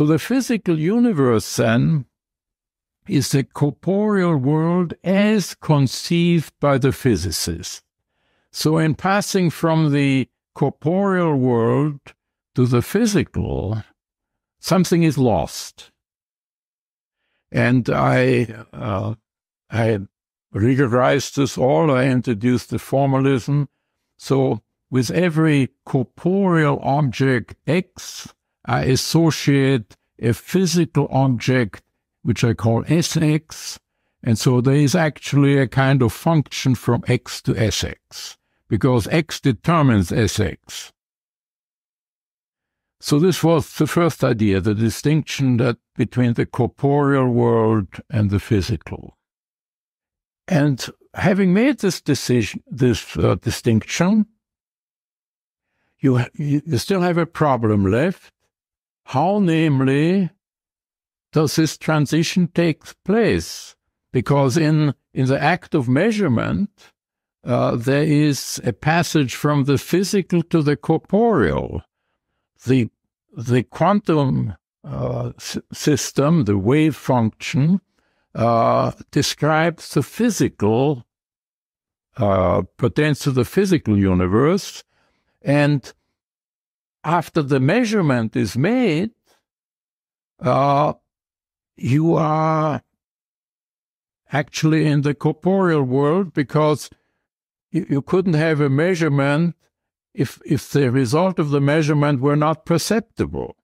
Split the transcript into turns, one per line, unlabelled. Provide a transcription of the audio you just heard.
So the physical universe then is the corporeal world as conceived by the physicist. So in passing from the corporeal world to the physical, something is lost. And I, uh, I rigorized this all. I introduced the formalism. So with every corporeal object X, I associate a physical object, which I call Sx. And so there is actually a kind of function from X to Sx, because X determines Sx. So this was the first idea, the distinction that between the corporeal world and the physical. And having made this decision, this uh, distinction, you, you still have a problem left. How, namely, does this transition take place? Because in, in the act of measurement, uh, there is a passage from the physical to the corporeal. The, the quantum uh, system, the wave function, uh, describes the physical, uh, pertains to the physical universe. And after the measurement is made, uh, you are actually in the corporeal world because you, you couldn't have a measurement if, if the result of the measurement were not perceptible.